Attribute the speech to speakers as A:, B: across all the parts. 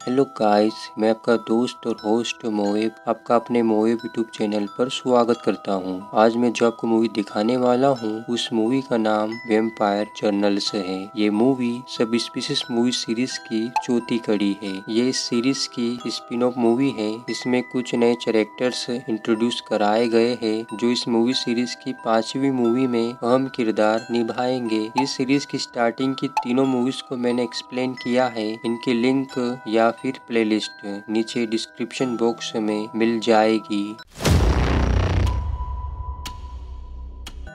A: Hello guys मैं आपका दोस्त और होस्ट मोहिब आपका अपने मोहिब यूट्यूब चैनल पर स्वागत करता हूँ। आज मैं जो आपको मूवी दिखाने वाला हूँ, उस मूवी का नाम वेम्पायर जर्नल्स है। ये movie sub species movie series की चौथी कड़ी है। ये इस सीरीज़ की स्पिन ऑफ़ मूवी है इसमें कुछ नए कैरेक्टर्स इंट्रोड्यूस कराए गए है जो इस मूवी सीरीज़ की पांचवी मूवी में अहम किरदार निभाएँगे। इस सीरीज़ की स्टार्टिंग की तीनों मूवीज़ को मैंने एक्सप्लेन किया है। इनके लिंक या फिर प्लेलिस्ट नीचे डिस्क्रिप्शन बॉक्स में मिल जाएगी।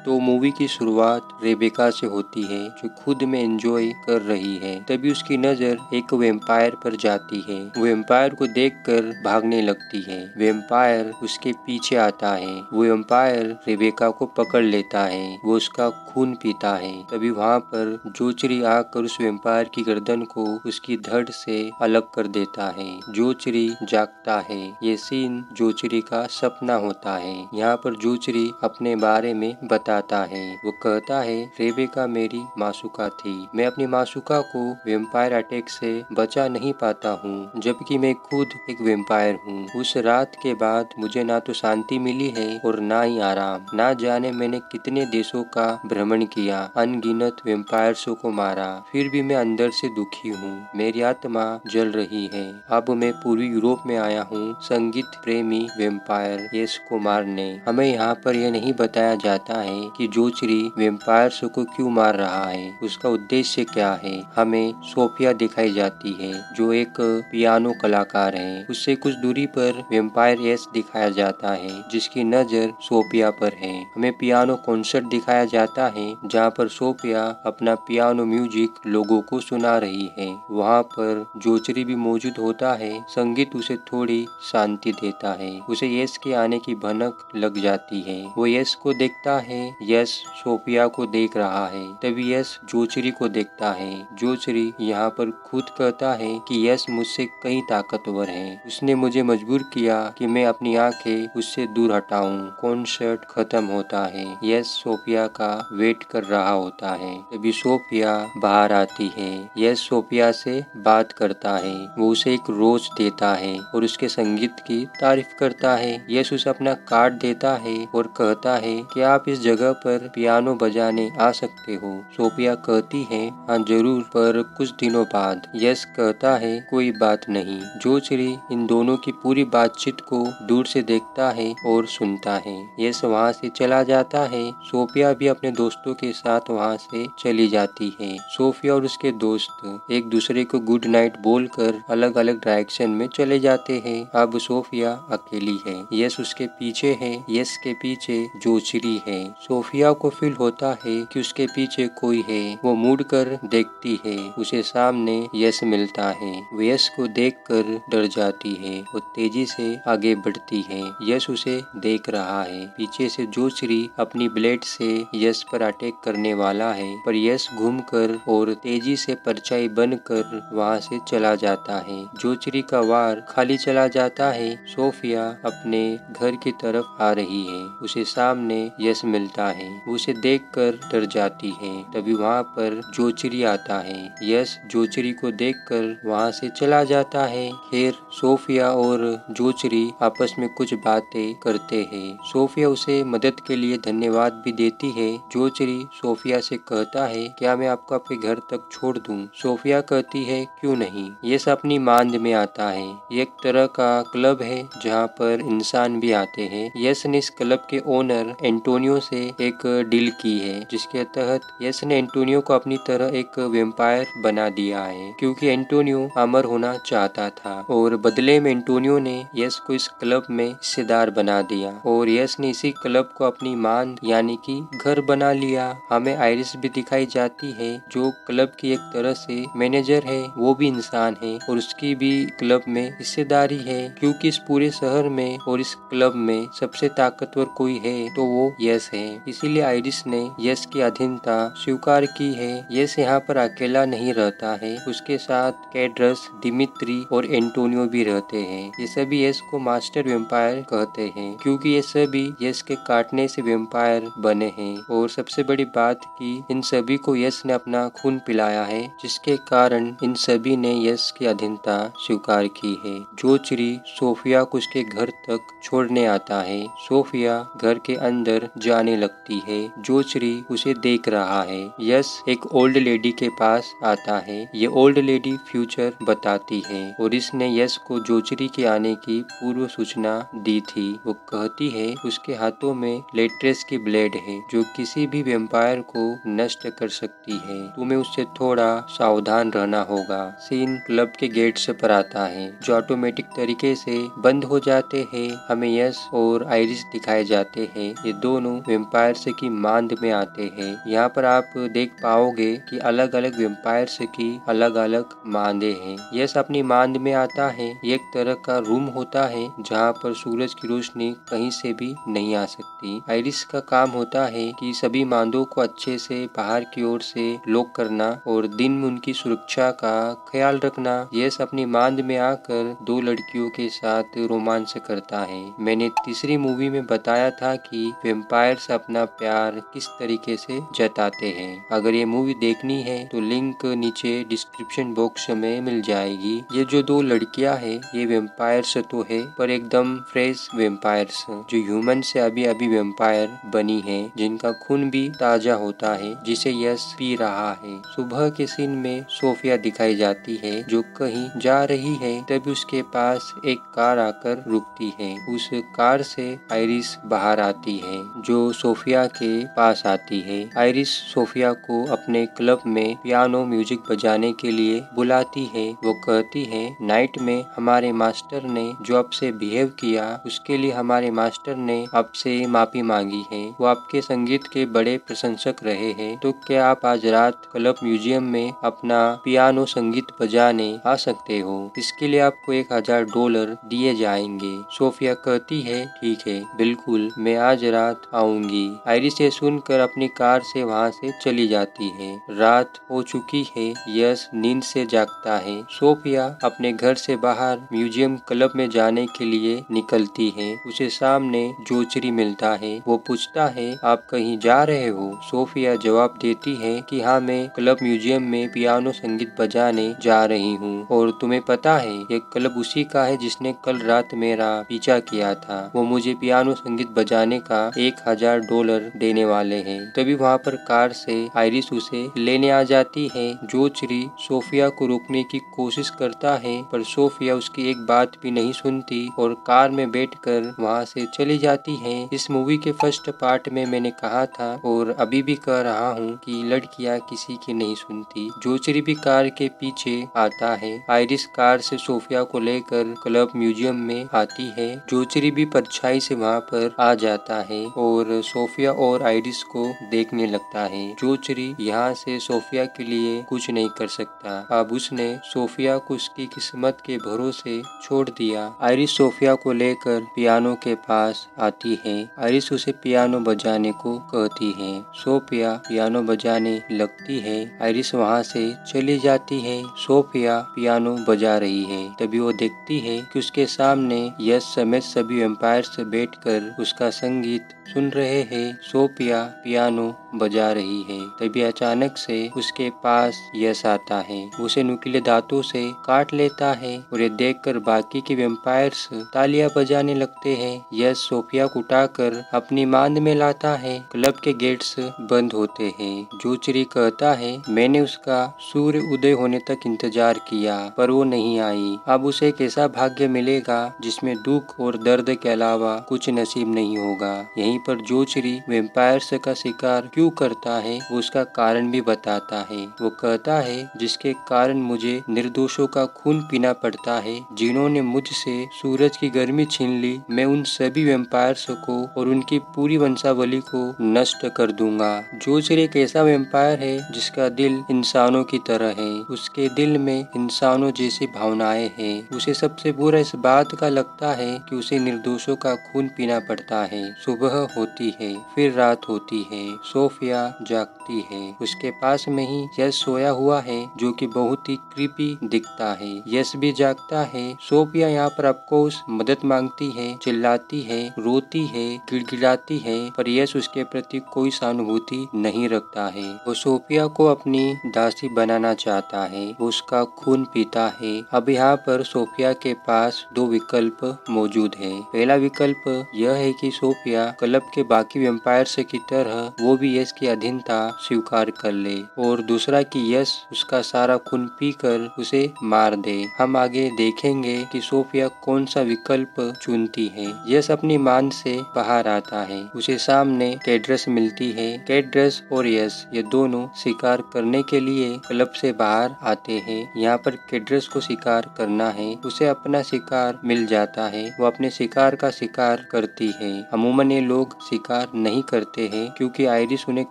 A: तो मूवी की शुरुआत रेबेका से होती है, जो खुद में एंजॉय कर रही है। तभी उसकी नज़र एक वेम्पायर पर जाती है। वेम्पायर को देखकर भागने लगती है। वेम्पायर उसके पीछे आता है। वो वेम्पायर रेबेका को पकड़ लेता है। वो उसका खून पीता है। तभी वहाँ पर जोचरी आकर उस वेम्पायर की गर्दन को उसकी धड़ से अलग कर देता है। जोचरी जागता है। ये सीन जोचरी का सपना होता है। यहाँ पर जोचरी अपने बारे में बता बताता है। वो कहता है, रेबेका मेरी मासुका थी। मैं अपनी मासुका को वेम्पायर अटैक से बचा नहीं पाता हूँ, जबकि मैं खुद एक वेम्पायर हूँ। उस रात के बाद मुझे ना तो शांति मिली है और ना ही आराम। ना जाने मैंने कितने देशों का भ्रमण किया, अनगिनत वेम्पायर्सों को मारा। फिर भी मैं अंदर से दुखी हूँ। मेरी आत्मा जल रही है। अब मैं पूर्वी यूरोप में आया हूँ, संगीत प्रेमी वेम्पायर यश को मारने। हमें यहाँ पर यह नहीं बताया जाता है कि जोचरी वेम्पायर्स को क्यों मार रहा है? उसका उद्देश्य क्या है? हमें सोफिया दिखाई जाती है, जो एक पियानो कलाकार है। उससे कुछ दूरी पर वेम्पायर एस दिखाया जाता है, जिसकी नज़र सोफिया पर है। हमें पियानो कॉन्सर्ट दिखाया जाता है, जहाँ पर सोफिया अपना पियानो म्यूज़िक लोगों को सुना रही है। वहाँ पर जोचरी भी मौजूद होता है, संगीत उसे थोड़ी शांति देता है। उसे यश के आने की भनक लग जाती है। वो यश को देखता है यश सोफिया को देख रहा है। तभी यश जोचरी को देखता है। जोचरी यहाँ पर खुद कहता है कि यश मुझसे कई ताकतवर है। उसने मुझे मजबूर किया कि मैं अपनी आँखें उससे दूर हटाऊं। कॉन्सर्ट खत्म होता है? यश सोफिया का वेट कर रहा होता है। तभी सोफिया बाहर आती है। यश सोफिया से बात करता है। वो उसे एक रोज देता है और उसके संगीत की तारीफ़ करता है। यश उसे अपना कार्ड देता है और कहता है कि आप इस जगह जगह पर पियानो बजाने आ सकते हो। सोफिया कहती है हाँ ज़रूर, पर कुछ दिनों बाद। यश कहता है, कोई बात नहीं। जो श्री इन दोनों की पूरी बातचीत को दूर से देखता है और सुनता है। यश वहाँ से चला जाता है। सोफिया भी अपने दोस्तों के साथ वहाँ से चली जाती है। सोफिया और उसके दोस्त एक दूसरे को गुड नाइट बोलकर अलग अलग डायरेक्शन में चले जाते हैं। अब सोफिया अकेली है। यश उसके पीछे है। यश के पीछे जोचरी है। सोफिया को फील होता है कि उसके पीछे कोई है। वो मुड़ कर देखती है। उसे सामने यश मिलता है। वो यश को देखकर डर जाती है। वो तेज़ी से आगे बढ़ती है। यश उसे देख रहा है। पीछे से जोश्री अपनी ब्लेड से यश पर अटैक करने वाला है। पर यश घूमकर और तेज़ी से परछाई बनकर वहाँ से चला जाता है। जोचरी का वार खाली चला जाता है। सोफिया अपने घर की तरफ़ आ रही है। उसे सामने यश मिलता होता है, उसे देखकर डर जाती है। तभी वहाँ पर जोचरी आता है। यश जोचरी को देखकर वहाँ से चला जाता है। फिर सोफिया और जोचरी आपस में कुछ बातें करते हैं। सोफिया उसे मदद के लिए धन्यवाद भी देती है। जोचरी सोफिया से कहता है, क्या मैं आपको आपके घर तक छोड़ दूँ? सोफिया कहती है, क्यों नहीं? यश अपनी मांद में आता है। एक तरह का क्लब है जहाँ पर इंसान भी आते हैं। यश ने इस क्लब के ओनर एंटोनियो से एक डील की है, जिसके तहत यस ने एंटोनियो को अपनी तरह एक वेम्पायर बना दिया है, क्योंकि एंटोनियो अमर होना चाहता था, और बदले में एंटोनियो ने यस को इस क्लब में हिस्सेदार बना दिया, और यस ने इसी क्लब को अपनी मान, यानी कि घर बना लिया। हमें आयरिस भी दिखाई जाती है, जो क्लब की एक तरह से मैनेजर है, वो भी इंसान है, और उसकी भी क्लब में हिस्सेदारी है, क्योंकि इस पूरे शहर में और इस क्लब में सबसे ताकतवर कोई है तो वो यस है। इसीलिए आयरिस ने यश की अधीनता स्वीकार की है। यश यहाँ पर अकेला नहीं रहता है। उसके साथ कैड्रस दिमित्री और एंटोनियो भी रहते हैं। ये सभी यश को मास्टर वेम्पायर कहते हैं, क्योंकि ये सभी यश के काटने से वेम्पायर बने हैं। और सबसे बड़ी बात की इन सभी को यश ने अपना खून पिलाया है, जिसके कारण इन सभी ने यश की अधीनता स्वीकार की है। जोचरी सोफिया को उसके घर तक छोड़ने आता है, सोफिया घर के अंदर जाने लगती है। जोचरी उसे देख रहा है यश एक ओल्ड लेडी के पास आता है। ये ओल्ड लेडी फ्यूचर बताती है और इसने यश को जोचरी के आने की पूर्व सूचना दी थी। वो कहती है, उसके हाथों में लेट्रेस की ब्लेड है, जो किसी भी वेम्पायर को नष्ट कर सकती है। तुम्हें उससे थोड़ा सावधान रहना होगा। सीन क्लब के गेट से पर आता है, जो ऑटोमेटिक तरीके से बंद हो जाते हैं। हमें यश और आयरिस दिखाए जाते हैं। ये दोनों वेम्पायर्स की मांद में आते हैं। यहाँ पर आप देख पाओगे कि अलग अलग वेम्पायर्स की अलग अलग मांदे हैं। यश अपनी मांद में आता है। एक तरह का रूम होता है जहाँ पर सूरज की रोशनी कहीं से भी नहीं आ सकती। आइरिस का काम होता है कि सभी मांदों को अच्छे से बाहर की ओर से लॉक करना और दिन में उनकी सुरक्षा का ख्याल रखना। यश अपनी मांद में आकर दो लड़कियों के साथ रोमांस करता है। मैंने तीसरी मूवी में बताया था कि वेम्पायर्स अपना प्यार किस तरीके से जताते हैं। अगर ये मूवी देखनी है तो लिंक नीचे डिस्क्रिप्शन बॉक्स में मिल जाएगी। ये जो दो लड़कियाँ हैं, ये वेम्पायर्स तो है, पर एकदम फ्रेश वेम्पायर्स जो ह्यूमन से अभी अभी वेम्पायर बनी है, जिनका खून भी ताज़ा होता है, जिसे यश पी रहा है। सुबह के सीन में सोफिया दिखाई जाती है, जो कहीं जा रही है, तभी उसके पास एक कार आकर रुकती है। उस कार से आयरिस बाहर आती है, जो सोफिया के पास आती है। आइरिस सोफिया को अपने क्लब में पियानो म्यूज़िक बजाने के लिए बुलाती है। वो कहती है, नाइट में हमारे मास्टर ने जो आपसे बिहेव किया, उसके लिए हमारे मास्टर ने आपसे माफ़ी मांगी है। वो आपके संगीत के बड़े प्रशंसक रहे हैं। तो क्या आप आज रात क्लब म्यूज़ियम में अपना पियानो संगीत बजाने आ सकते हो? इसके लिए आपको एक हज़ार डॉलर दिए जाएँगे। सोफिया कहती है, ठीक है, बिल्कुल, मैं आज रात आऊँगी। आयरिस ये सुनकर अपनी कार से वहाँ से चली जाती है। रात हो चुकी है, यश नींद से जागता है। सोफिया अपने घर से बाहर म्यूज़ियम क्लब में जाने के लिए निकलती है। उसे सामने जोचरी मिलता है। वो पूछता है, आप कहीं जा रहे हो? सोफिया जवाब देती है कि हाँ मैं क्लब म्यूज़ियम में पियानो संगीत बजाने जा रही हूँ और तुम्हें पता है, ये क्लब उसी का है जिसने कल रात मेरा पीछा किया था। वो मुझे पियानो संगीत बजाने का एक हज़ार डॉलर देने वाले हैं। तभी वहाँ पर कार से आयरिस उसे लेने आ जाती है, जो जोचरी सोफिया को रोकने की कोशिश करता है, पर सोफिया उसकी एक बात भी नहीं सुनती और कार में बैठकर वहाँ से चली जाती है। इस मूवी के फ़र्स्ट पार्ट में मैंने कहा था और अभी भी कह रहा हूँ कि लड़कियाँ किसी की नहीं सुनती। जोचरी भी कार के पीछे आता है। आयरिस कार से सोफिया को लेकर क्लब म्यूज़ियम में आती है। जोचरी भी परछाई से वहाँ पर आ जाता है और सोफिया और आइरिस को देखने लगता है। जोचरी यहाँ से सोफिया के लिए कुछ नहीं कर सकता। अब उसने सोफिया को उसकी किस्मत के भरोसे छोड़ दिया। आइरिस सोफिया को लेकर पियानो के पास आती है। आइरिस उसे पियानो बजाने को कहती है। सोफिया पियानो बजाने लगती है। आइरिस वहाँ से चली जाती है। सोफिया पियानो बजा रही है। तभी वो देखती है कि उसके सामने यश समेत सभी एम्पायर से बैठकर उसका संगीत सुन रहे हैं सोपिया पियानो। बजा रही है। तभी अचानक से उसके पास यश आता है। उसे नुकीले दांतों से काट लेता है और ये देखकर बाकी के वेम्पायर्स तालियाँ बजाने लगते हैं। यश सोफिया को उठाकर अपनी मांद में लाता है। क्लब के गेट्स बंद होते हैं। जोचरी कहता है, मैंने उसका सूर्य उदय होने तक इंतज़ार किया, पर वो नहीं आई। अब उसे एक ऐसा भाग्य मिलेगा जिसमें दुख और दर्द के अलावा कुछ नसीब नहीं होगा। यहीं पर जोचरी वेम्पायर्स का शिकार क्यों क्यों करता है, वो उसका कारण भी बताता है। वो कहता है, जिसके कारण मुझे निर्दोषों का खून पीना पड़ता है, जिन्होंने मुझसे सूरज की गर्मी छीन ली, मैं उन सभी वेम्पायर्स को और उनकी पूरी वंशावली को नष्ट कर दूँगा। जोचर एक ऐसा वेम्पायर है, जिसका दिल इंसानों की तरह है। उसके दिल में इंसानों जैसी भावनाएँ हैं। उसे सबसे बुरा इस बात का लगता है कि उसे निर्दोषों का खून पीना पड़ता है। सुबह होती है, फिर रात होती है। सोफिया जागती है। उसके पास में ही यश सोया हुआ है, जो कि बहुत ही कृपी दिखता है। यश भी जागता है। सोफिया यहाँ पर आपको मदद मांगती है, चिल्लाती है, रोती है, गिड़गिड़ाती है, पर यश उसके प्रति कोई सहानुभूति नहीं रखता है। वो सोफिया को अपनी दासी बनाना चाहता है। उसका खून पीता है। अब यहाँ पर सोफिया के पास दो विकल्प मौजूद है। पहला विकल्प यह है कि सोफिया क्लब के बाकी वेम्पायर से की तरह वो भी यश की अधीनता स्वीकार कर ले और दूसरा कि यश उसका सारा खून पीकर उसे मार दे। हम आगे देखेंगे कि सोफिया कौन सा विकल्प चुनती है। यश अपनी मान से बाहर आता है। उसे सामने कैड्रस मिलती है। कैड्रस और यश ये दोनों शिकार करने के लिए क्लब से बाहर आते हैं। यहाँ पर कैड्रस को शिकार करना है। उसे अपना शिकार मिल जाता है। वो अपने शिकार का शिकार करती है। अमूमन ये लोग शिकार नहीं करते हैं क्योंकि आयरिस उन्हें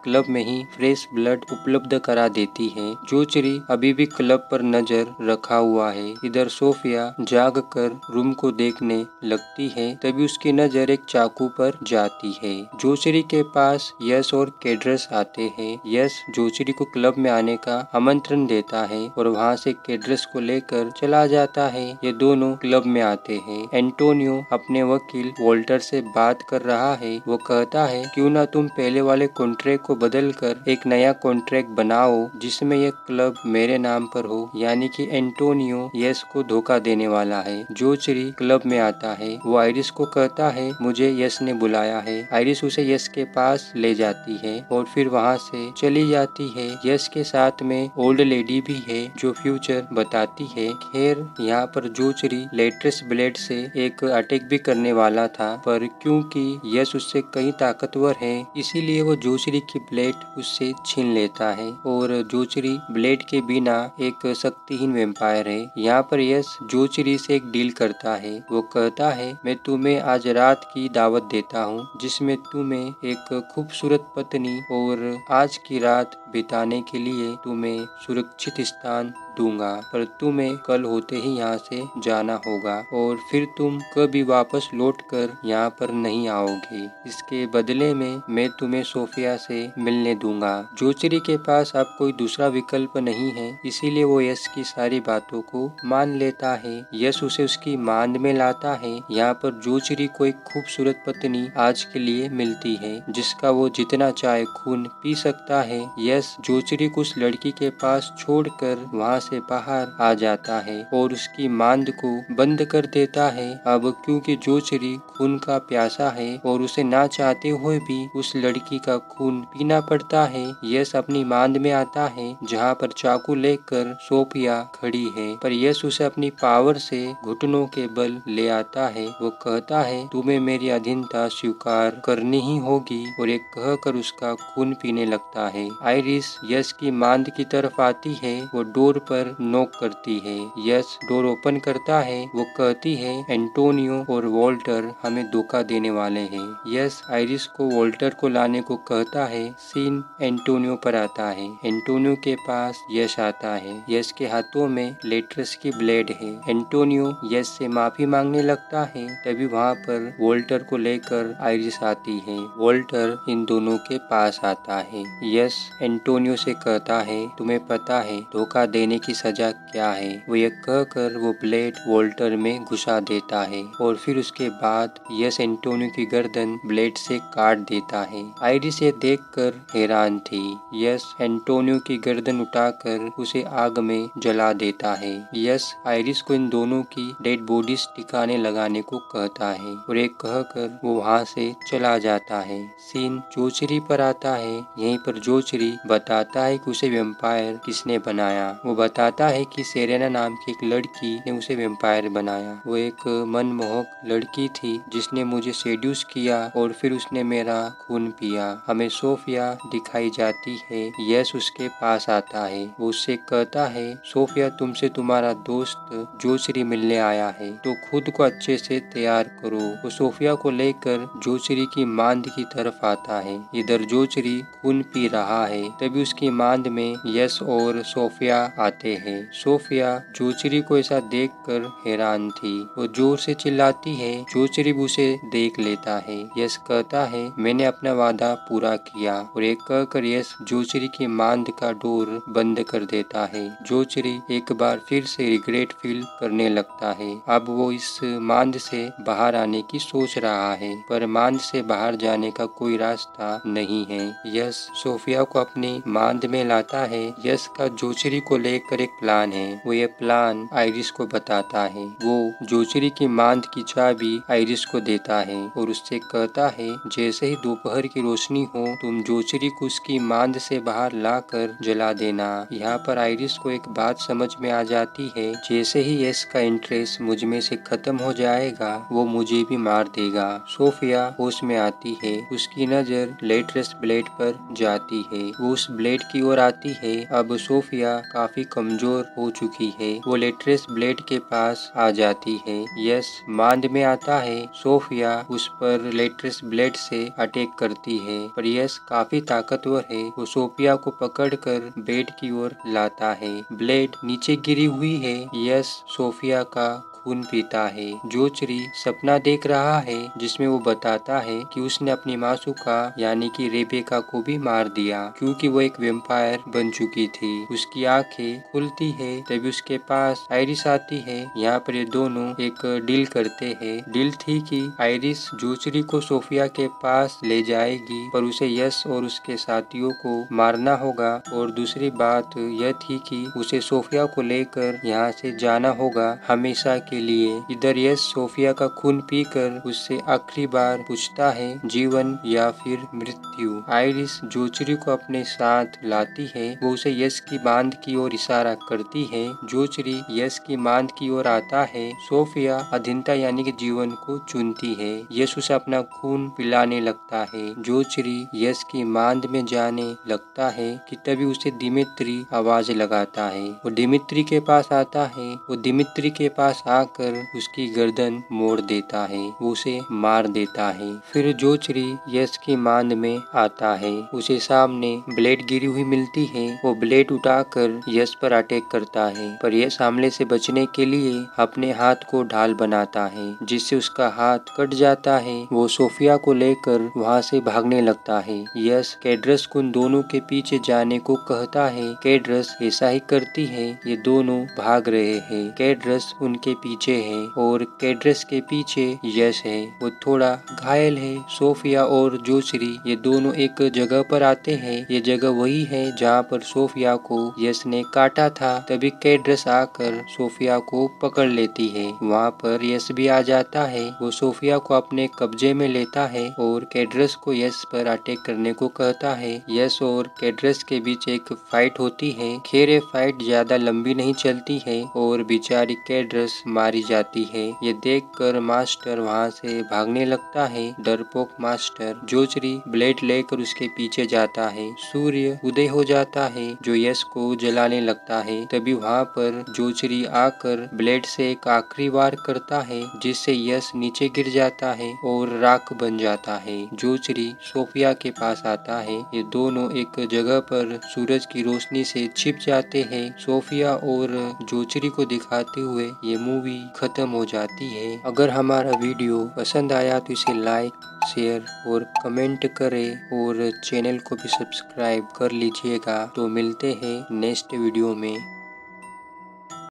A: क्लब में ही फ्रेश ब्लड उपलब्ध करा देती है। जोचरी अभी भी क्लब पर नज़र रखा हुआ है। इधर सोफिया जाग कर रूम को देखने लगती है, तभी उसकी नज़र एक चाकू पर जाती है। जोचरी के पास यश और केड्रस आते हैं। यश जोचरी को क्लब में आने का आमंत्रण देता है और वहाँ से केड्रस को लेकर चला जाता है। ये दोनों क्लब में आते हैं। एंटोनियो अपने वकील वोल्टर से बात कर रहा है। वो कहता है क्यों ना तुम पहले वाले कॉन्ट्रैक्ट को बदल कर एक नया कॉन्ट्रैक्ट बनाओ, जिसमें ये क्लब मेरे नाम पर हो, यानी कि एंटोनियो यश को धोखा देने वाला है। जो जोचरी क्लब में आता है, वो आयरिस को कहता है, मुझे यश ने बुलाया है। आयरिस उसे यश के पास ले जाती है और फिर वहाँ से चली जाती है। यश के साथ में ओल्ड लेडी भी है, जो फ्यूचर बताती है। खैर, यहाँ पर जोचरी लेटेस्ट ब्लेड से एक अटैक भी करने वाला था, पर क्योंकि यश उससे कई ताकतवर है, इसीलिए वो जोचरी की ब्लेड उससे छीन लेता है और जोचरी ब्लेड के बिना एक शक्तिहीन वेम्पायर है। यहाँ पर यश जोचरी से एक डील करता है। वो कहता है, मैं तुम्हें आज रात की दावत देता हूँ, जिसमें तुम्हें एक खूबसूरत पत्नी और आज की रात बिताने के लिए तुम्हें सुरक्षित स्थान दूँगा, पर तुम्हें कल होते ही यहाँ से जाना होगा और फिर तुम कभी वापस लौट कर यहाँ पर नहीं आओगे। इसके बदले में मैं तुम्हें सोफिया से मिलने दूँगा। जोचरी के पास अब कोई दूसरा विकल्प नहीं है, इसीलिए वो यश की सारी बातों को मान लेता है। यश उसे उसकी मांद में लाता है। यहाँ पर जोचरी को एक खूबसूरत पत्नी आज के लिए मिलती है, जिसका वो जितना चाहे खून पी सकता है। यश जोचरी को उस लड़की के पास छोड़कर वहाँ से बाहर आ जाता है और उसकी मांद को बंद कर देता है। अब क्योंकि जोचरी खून का प्यासा है और उसे ना चाहते हुए भी उस लड़की का खून पीना पड़ता है यश अपनी मांद में आता है, जहाँ पर चाकू लेकर सोफिया खड़ी है। पर यश उसे अपनी पावर से घुटनों के बल ले आता है। वो कहता है, तुम्हें मेरी अधीनता स्वीकार करनी ही होगी। और एक कहकर उसका खून पीने लगता है। आयरिस यश की मांद की तरफ़ आती है। वो डोर पर नोक करती है। यश डोर ओपन करता है। वो कहती है एंटोनियो और वॉल्टर हमें धोखा देने वाले हैं। यश आयरिस को वॉल्टर को लाने को कहता है। सीन एंटोनियो पर आता है। एंटोनियो के पास यश आता है। यश के हाथों में लेटरस की ब्लेड है। एंटोनियो यश से माफ़ी मांगने लगता है। तभी वहाँ पर वॉल्टर को लेकर आयरिस आती है। वॉल्टर इन दोनों के पास आता है। यश एंटोनियो से कहता है, तुम्हें पता है, धोखा देने की सजा क्या है? वो ये कहकर वो ब्लेड वोल्टर में घुसा देता है और फिर उसके बाद यस एंटोनियो की गर्दन ब्लेड से काट देता है। आयरिस ये देखकर हैरान थी। यस एंटोनियो की गर्दन उठाकर उसे आग में जला देता है। यस आयरिस को इन दोनों की डेड बॉडीज टिकाने लगाने को कहता है और एक कहकर वो वहाँ से चला जाता है। सीन जोचरी पर आता है। यहीं पर जोचरी बताता है कि उसे वेम्पायर किसने बनाया? वो बताता है कि सेरेना नाम की एक लड़की ने उसे वेम्पायर बनाया। वो एक मनमोहक लड़की थी, जिसने मुझे सेड्यूस किया और फिर उसने मेरा खून पिया। हमें सोफिया दिखाई जाती है, यस उसके पास आता है। वो उससे कहता है, सोफिया, तुमसे तुम्हारा दोस्त जोश्री मिलने आया है। तो खुद को अच्छे से तैयार करो। वो सोफिया को लेकर जोश्री की मांद की तरफ़ आता है। इधर जोचरी खून पी रहा है, तभी उसकी मांद में यस और सोफिया आते हैं। सोफिया जोचरी को ऐसा देखकर हैरान थी। वो ज़ोर से चिल्लाती है। जोचरी उसे देख लेता है। यश कहता है, मैंने अपना वादा पूरा किया। और एक कहकर यश जोचरी की मांद का डोर बंद कर देता है। जोचरी एक बार फिर से रिग्रेट फील करने लगता है। अब वो इस मांद से बाहर आने की सोच रहा है। पर मांद से बाहर जाने का कोई रास्ता नहीं है। यश सोफिया को अपनी मांद में लाता है। यश का जोचरी को लेकर एक प्लान है। वो ये प्लान आयरिस को बताता है। वो जोचरी की मांद की चाबी आयरिस को देता है और उससे कहता है, जैसे ही दोपहर की रोशनी हो, तुम जोचरी को उसकी मांद से बाहर लाकर जला देना। यहाँ पर आयरिस को एक बात समझ में आ जाती है। जैसे ही यस का इंटरेस्ट मुझमें से खत्म हो जाएगा, वो मुझे भी मार देगा। सोफिया होश में आती है। उसकी नज़र लेटरेस्ट ब्लेड पर जाती है। वो उस ब्लेड की ओर आती है। अब सोफिया काफ़ी कमज़ोर हो चुकी है। वो लेट्रेस ब्लेड के पास आ जाती है। यस मांद में आता है। सोफिया उस पर लेट्रेस ब्लेड से अटैक करती है। पर यस, काफ़ी ताकतवर है। वो सोफिया को पकड़कर बेड की ओर लाता है। ब्लेड नीचे गिरी हुई है। यस, सोफिया का खून पीता है। जोचरी सपना देख रहा है, जिसमें वो बताता है कि उसने अपनी मासूका यानी कि रेबेका को भी मार दिया, क्योंकि वो एक वेम्पायर बन चुकी थी। उसकी आँखें खुलती है, तभी उसके पास आयरिस आती है। यहाँ पर ये दोनों एक डील करते हैं। डील थी कि आयरिस जोचरी को सोफिया के पास ले जाएगी, पर उसे यश और उसके साथियों को मारना होगा। और दूसरी बात यह थी कि उसे सोफिया को लेकर यहाँ से जाना होगा। हमेशा के लिए। इधर यश सोफिया का खून पीकर उससे आखिरी बार पूछता है, जीवन या फिर मृत्यु? आयरिस जोचरी को अपने साथ लाती है, वो उसे यश की बाँध की ओर इशारा करती है। जोचरी यश की बाँध की ओर आता है, सोफिया अधीनता यानी कि जीवन को चुनती है। यश उसे अपना खून पिलाने लगता है। जोचरी यश की मांद में जाने लगता है कि तभी उसे दिमित्री आवाज़ लगाता है। वो दिमित्री के पास आता है, वो दिमित्री के पास आ आकर उसकी गर्दन मोड़ देता है, उसे मार देता है। फिर जोचरी यश की मांद में आता है, उसे सामने ब्लेड गिरी हुई मिलती है। वो ब्लेड उठाकर यश पर अटैक करता है, पर यश हमले से बचने के लिए अपने हाथ को ढाल बनाता है, जिससे उसका हाथ कट जाता है। वो सोफिया को लेकर वहाँ से भागने लगता है। यश कैड्रस को दोनों के पीछे जाने को कहता है, कैड्रस ऐसा ही करती है, ये दोनों भाग रहे हैं। कैड्रस उनके पीछे पीछे है और कैड्रस के पीछे यश है। वो थोड़ा घायल है। सोफिया और जोशरी ये दोनों एक जगह पर आते हैं। ये जगह वही है जहाँ पर सोफिया को यश ने काटा था। तभी कैड्रेस आकर सोफिया को पकड़ लेती है। वहाँ पर यश भी आ जाता है। वो सोफिया को अपने कब्जे में लेता है और कैड्रेस को यश पर अटैक करने को कहता है। यश और कैड्रस के बीच एक फाइट होती है। खेरे फाइट ज़्यादा लंबी नहीं चलती है और बेचारी कैड्रेस मारी मारी जाती है। ये देखकर मास्टर वहाँ से भागने लगता है। डरपोक मास्टर जोचरी ब्लेड लेकर उसके पीछे जाता है। सूर्य उदय हो जाता है, जो यश को जलाने लगता है। तभी वहाँ पर जोचरी आकर ब्लेड से एक आखिरी वार करता है, जिससे यश नीचे गिर जाता है और राख बन जाता है। जोचरी सोफिया के पास आता है। ये दोनों एक जगह पर सूरज की रोशनी से छिप जाते हैं। सोफिया और जोचरी को दिखाते हुए ये मूवी ख़त्म हो जाती है। अगर हमारा वीडियो पसंद आया तो इसे लाइक शेयर और कमेंट करें और चैनल को भी सब्सक्राइब कर लीजिएगा। तो मिलते हैं नेक्स्ट वीडियो में।